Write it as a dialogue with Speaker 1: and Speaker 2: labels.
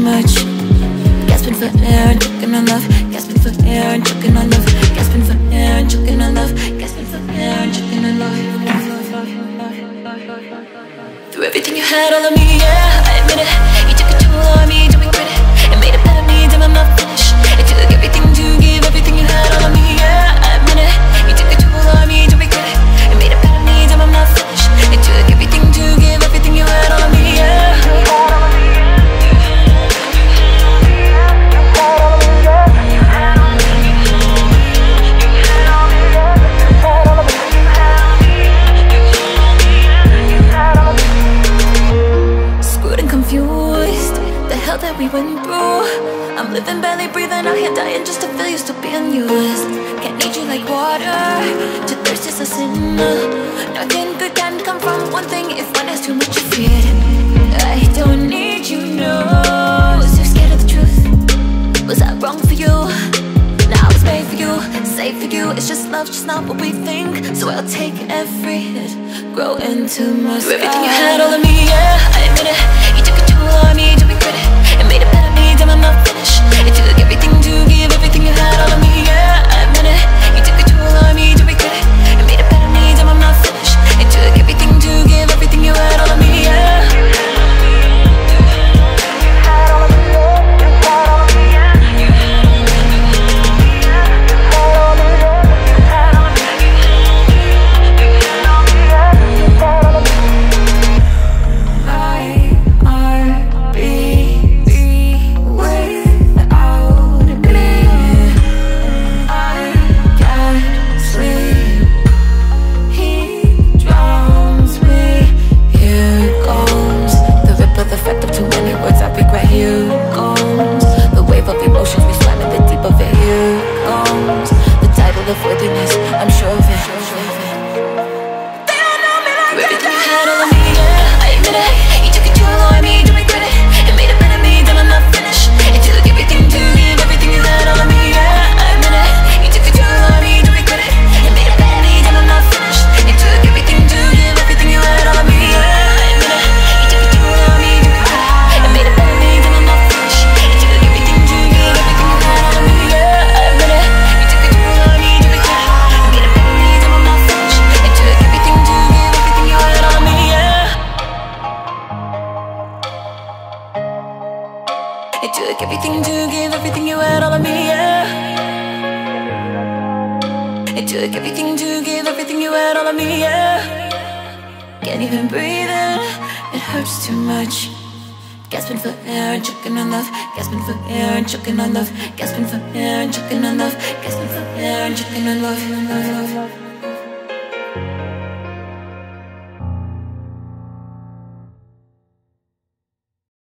Speaker 1: much. Gasping for air and choking on love. Gasping for air and choking on love. Gasping for air and choking on love. Gasping for air and choking on love. Through everything you had, all of me, yeah, that we went through. I'm living, barely breathing out here, dying just to feel you still being used. Can't need you like water, to thirst is a sin. Nothing good can come from one thing if one has too much of it. I don't need you, no. So scared of the truth. Was I wrong for you? Now I was made for you, safe for you. It's just love, just not what we think. So I'll take every hit, grow into my sky. Everything you had, all of me, yeah, I admit it. Words I regret. Here goes the wave of emotions we swam in the deep of it. Here goes the title of worthiness. I'm sure of it. They don't Everything you had, all of me, yeah, I admit it. It took everything to give everything you had, all of me, yeah. It took everything to give everything you had, all of me, yeah. Can't even breathe in, it hurts too much. Gasping for air and choking on love. Gasping for air and choking on love. Gasping for air and choking on love. Gasping for air and choking on love.